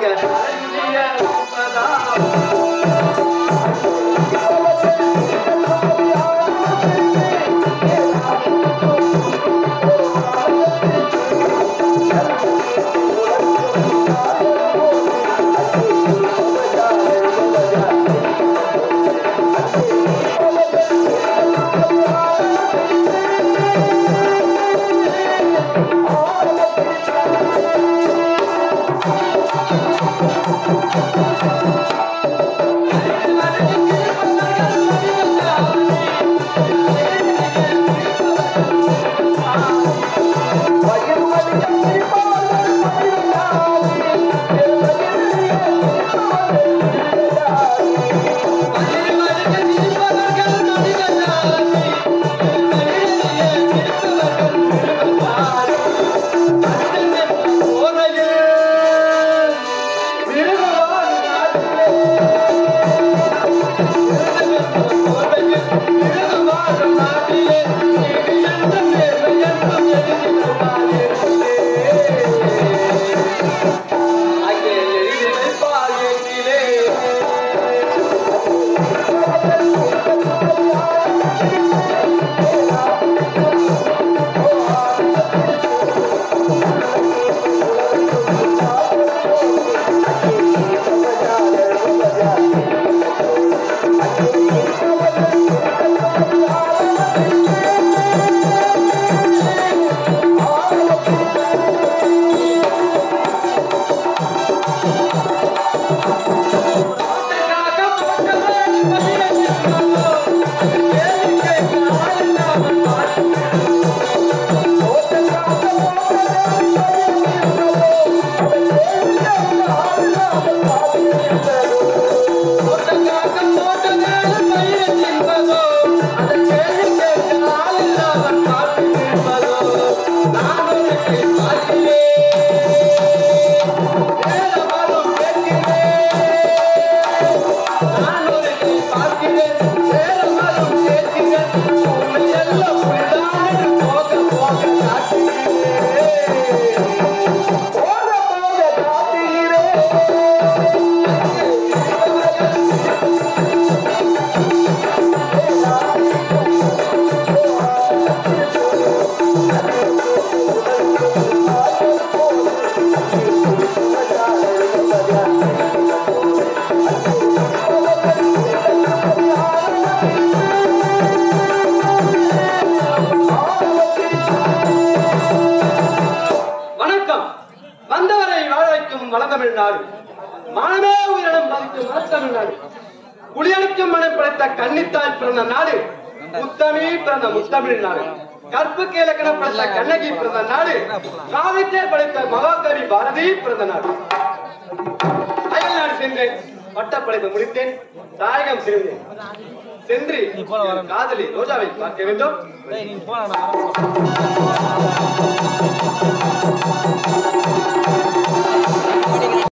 Gracias. Thank. Ah! பாதிக்கும் வளதமிழ்நாடு மானமே உயிரினம் பாதிக்கும் வளத்தமிழ்நாடு குளியளிக்கும் மனம் பிறந்த கண்ணித்தாய் பிறந்த நாடு. முத்தமி பிறந்த முத்தமிழ் நாடு. கற்புக்கு இலக்கண கண்ணகி பிறந்த நாடு. காவித்தே படைத்த மகாகவி பாரதி பிறந்த நாடு. அயல் நாடு சென்றேன் பட்டப்படைப்பு முடித்தேன் தாயகம் திரும்பினேன். சென்று காதலி ரோஜாவை பார்க்க வேண்டும். போன